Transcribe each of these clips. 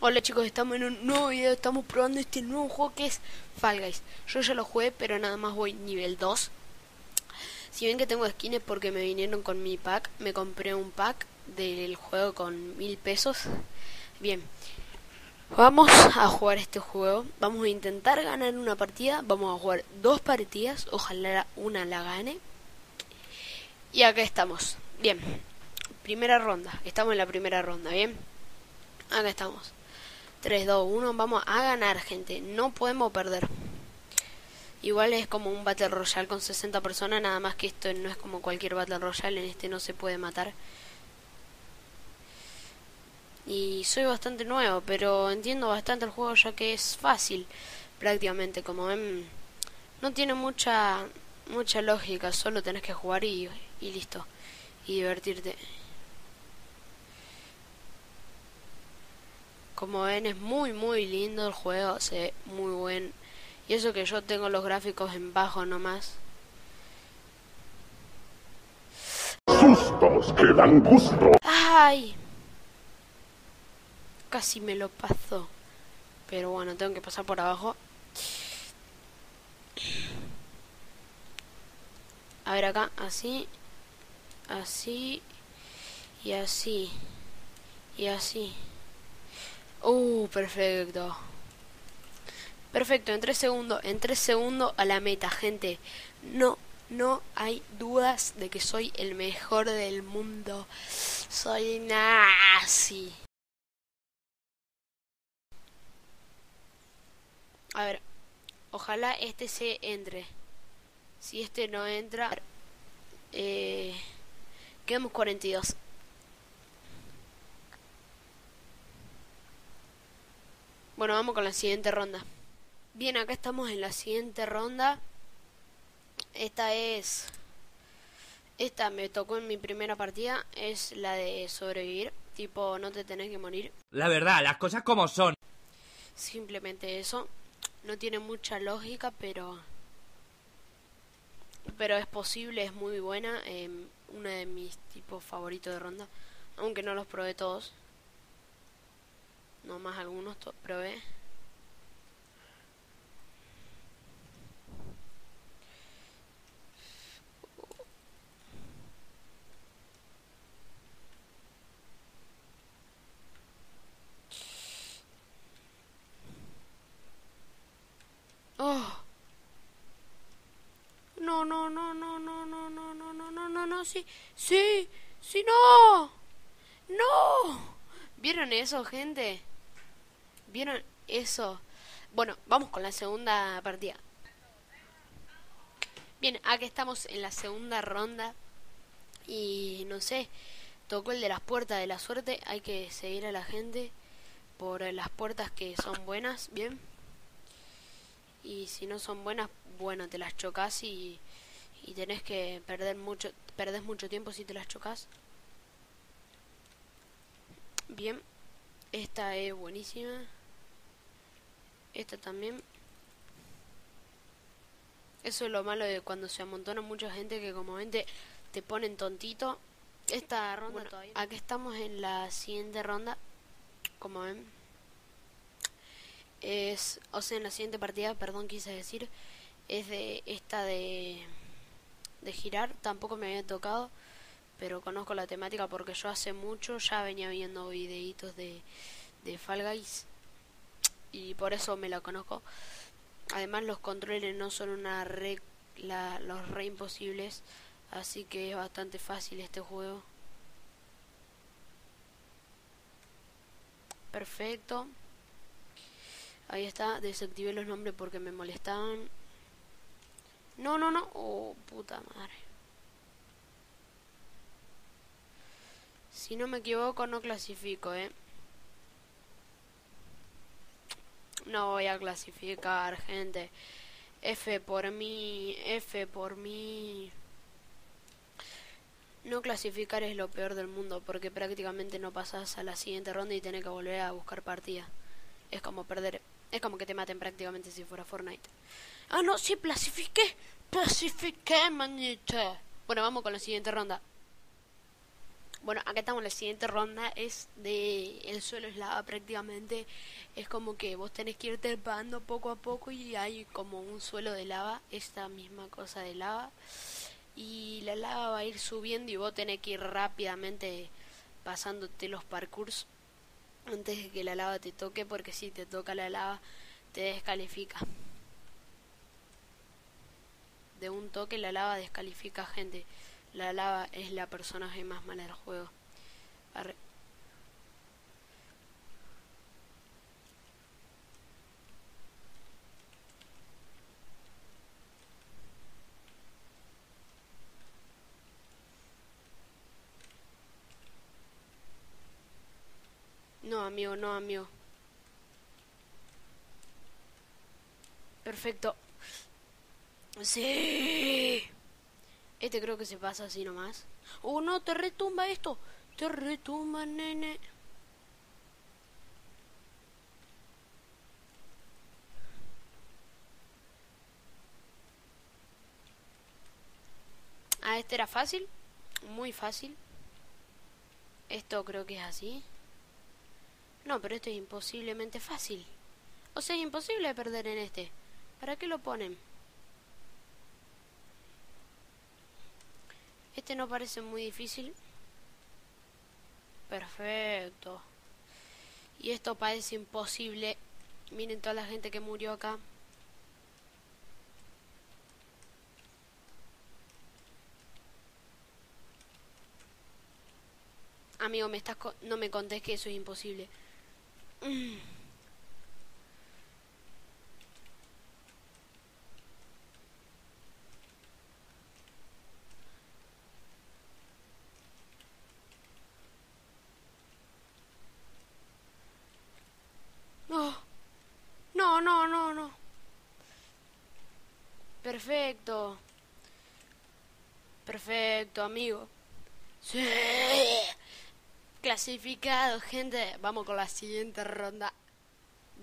Hola chicos, estamos en un nuevo video, estamos probando este nuevo juego que es Fall Guys. Yo ya lo jugué, pero nada más voy nivel 2 Si ven que tengo skins porque me vinieron con mi pack Me compré un pack del juego con mil pesos. Bien, vamos a jugar este juego. Vamos a intentar ganar una partida. Vamos a jugar dos partidas, ojalá una la gane. Y acá estamos, bien. Primera ronda, estamos en la primera ronda, bien Acá estamos. 3, 2, 1, vamos a ganar, gente. No podemos perder. Igual es como un Battle Royale con 60 personas, nada más que esto no es como cualquier Battle Royale, en este no se puede matar. Y soy bastante nuevo, pero entiendo bastante el juego ya que es fácil, prácticamente. Como ven, no tiene mucha mucha lógica, solo tenés que jugar y, y listo. Y divertirte. Como ven es muy muy lindo el juego, se ve muy buen. Y eso que yo tengo los gráficos en bajo nomás. Sustos que dan gusto. ¡Ay! Casi me lo pasó. Pero bueno, tengo que pasar por abajo. A ver acá, así. Así. Y así. Y así. Uh, perfecto. Perfecto, en 3 segundos, en 3 segundos a la meta, gente. No, no hay dudas de que soy el mejor del mundo. Soy nazi. A ver, ojalá este se entre. Si este no entra, eh, quedamos 42. Bueno, vamos con la siguiente ronda. Bien, acá estamos en la siguiente ronda. Esta es... Esta me tocó en mi primera partida. Es la de sobrevivir. Tipo, no te tenés que morir. La verdad, las cosas como son. Simplemente eso. No tiene mucha lógica, pero... Pero es posible, es muy buena. Eh, una de mis tipos favoritos de ronda. Aunque no los probé todos no más algunos probé Oh. No, no, no, no, no, no, no, no, no, sí, sí, sí, no. No. ¿Vieron eso, gente? ¿Vieron eso? Bueno, vamos con la segunda partida. Bien, acá estamos en la segunda ronda. Y no sé, tocó el de las puertas de la suerte. Hay que seguir a la gente por las puertas que son buenas, bien. Y si no son buenas, bueno, te las chocas y, y tenés que perder mucho, perdés mucho tiempo si te las chocas. Bien, esta es buenísima. Esta también. Eso es lo malo de cuando se amontona mucha gente que como ven te, ponen tontito. Esta ronda todavía. Aquí estamos en la siguiente ronda. Como ven. Es, o sea, en la siguiente partida, perdón, quise decir, es de esta de de girar, tampoco me había tocado, pero conozco la temática porque yo hace mucho ya venía viendo videitos de de Fall Guys y por eso me la conozco. Además los controles no son una re, los re imposibles, así que es bastante fácil este juego. Perfecto. Ahí está, desactivé los nombres porque me molestaban. No, no, no. Oh, puta madre. Si no me equivoco, no clasifico, eh. No voy a clasificar, gente. F por mí, F por mí. No clasificar es lo peor del mundo porque prácticamente no pasas a la siguiente ronda y tienes que volver a buscar partida. Es como perder, es como que te maten prácticamente si fuera Fortnite. Ah, no, sí, clasifiqué. Clasifiqué, manita. Bueno, vamos con la siguiente ronda. Bueno, acá estamos la siguiente ronda. Es de. El suelo es lava prácticamente. Es como que vos tenés que ir trepando poco a poco y hay como un suelo de lava. Esta misma cosa de lava. Y la lava va a ir subiendo y vos tenés que ir rápidamente pasándote los parkours antes de que la lava te toque. Porque si te toca la lava, te descalifica de un toque la lava descalifica gente. La lava es la personaje más mala del juego. No, amigo, no, amigo. Perfecto. Sí. Este creo que se pasa así nomás. Oh, no, te retumba esto. Te retumba, nene. Ah, este era fácil. Muy fácil. Esto creo que es así. No, pero esto es imposiblemente fácil. O sea, es imposible perder en este. ¿Para qué lo ponen? Este no parece muy difícil. Perfecto. Y esto parece imposible. Miren toda la gente que murió acá. Amigo, me estás no me contés que eso es imposible. Perfecto. Perfecto, amigo. Sí. Clasificado, gente. Vamos con la siguiente ronda.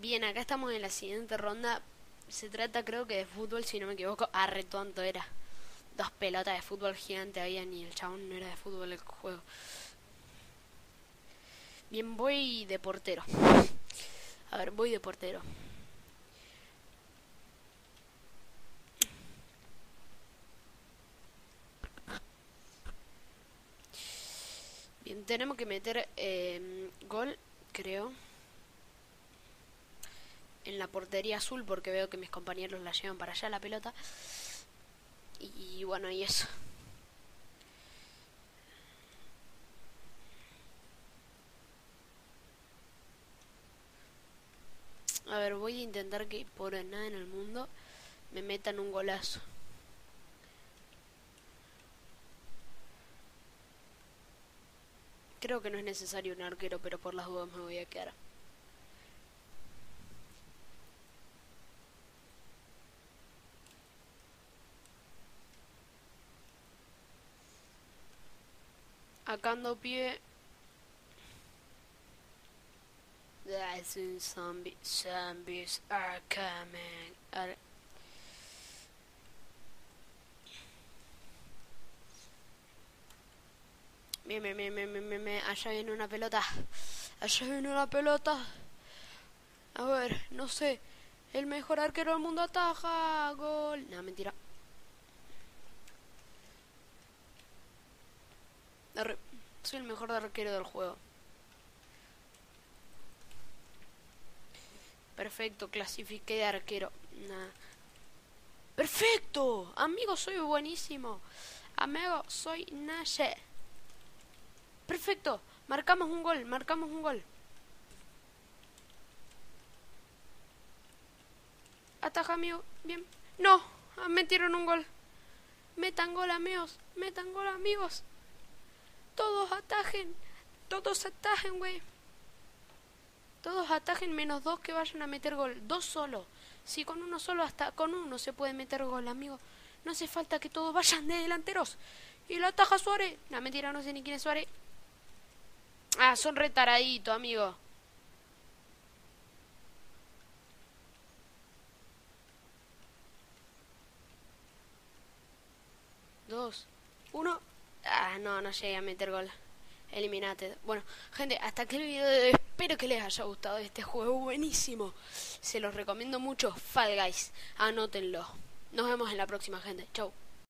Bien, acá estamos en la siguiente ronda. Se trata, creo que de fútbol, si no me equivoco. Ah, re tonto era. Dos pelotas de fútbol gigante había, ni el chabón no era de fútbol el juego. Bien, voy de portero. A ver, voy de portero. Tenemos que meter eh, gol, creo. En la portería azul porque veo que mis compañeros la llevan para allá la pelota. Y bueno, y eso. A ver, voy a intentar que por nada en el mundo me metan un golazo. Creo que no es necesario un arquero, pero por las dudas me voy a quedar. Acá ando pie. That's in zombie. Zombies are coming. Me, me, me, me, me, me, allá viene una pelota. Allá viene una pelota. A ver, no sé. El mejor arquero del mundo ataja. Gol. No, mentira. Soy el mejor arquero del juego. Perfecto, clasifiqué de arquero. Perfecto, amigo, soy buenísimo. Amigo, soy Naye. Perfecto. Marcamos un gol, marcamos un gol. Ataja, amigo. Bien. No, ah, metieron un gol. Metan gol, amigos. Metan gol, amigos. Todos atajen. Todos atajen, güey. Todos atajen menos dos que vayan a meter gol. Dos solo. Si con uno solo, hasta con uno se puede meter gol, amigo. No hace falta que todos vayan de delanteros. Y lo ataja Suárez. No, mentira, no sé ni quién es Suárez. Ah, son retaradito, amigo. 2, 1. Ah, no, no llegué a meter gol. Eliminate. Bueno, gente, hasta aquí el video. Espero que les haya gustado este juego buenísimo. Se los recomiendo mucho. Fall. Anótenlo. Nos vemos en la próxima, gente. Chau.